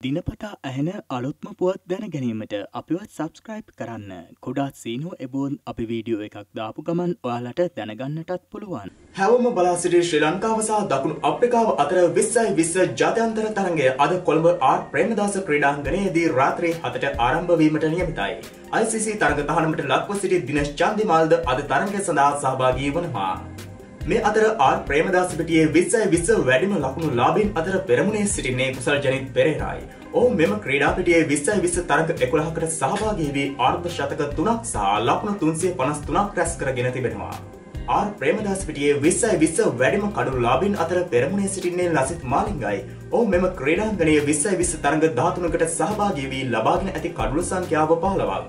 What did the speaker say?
දිනපතා ඇහෙන අලුත්ම පුවත් දැන ගැනීමට අපිවත් සබස්ක්‍රයිබ් කරන්න කුඩාත් සීනුව එබෝන් අපි වීඩියෝ එකක් දාපු ගමන් ඔයාලට දැනගන්නටත් පුළුවන්. හැවම බලාසිටි ශ්‍රී ලංකාව සහ දකුණු අප්‍රිකාව අතර විස්සයි විස්ස ජාත්‍යන්තර තරගය අද කොළඹ ආර් ප්‍රේමදාස ක්‍රීඩාංගණයේදී රාත්‍රී හතට ආරම්භ වීමට නියමිතයි. ICC තරග තහනමට ලක්ව සිටි දිනේශ් චන්දිමාල්ද අද තරගය සඳහා සහභාගී වනවා. මේ අතර ආර් ප්‍රේමදාස පිටියේ විස්සයි විස්ස වැඩිම ලකුණු ලාබින් අතර පෙරමුණේ සිටින්නේ කුසල් ජනිත් පෙරේරායි. ඔහු මෙම ක්‍රීඩා පිටියේ විස්සයි විස්ස තරග එකොළහකට සහභාගී වී ආර්ධ ශතක තුනක් සහ ලකුණු තුන්සිය පනස් තුනක් රැස් කරගෙන තිබෙනවා. ආර් ප්‍රේමදාස් පිටියේ විස්සයි විස්ස වැඩිම කඩු ලාබින් අතර පෙරමුණේ සිටින්නේ ලසිත් මාලිංගයි. ඔහු මෙම ක්‍රීඩාංගණයේ විස්සයි විස්ස තරග ධාතුනකට සහභාගී වී ලබාගෙන ඇති කඩුළු සංඛ්‍යාව පහළවක්.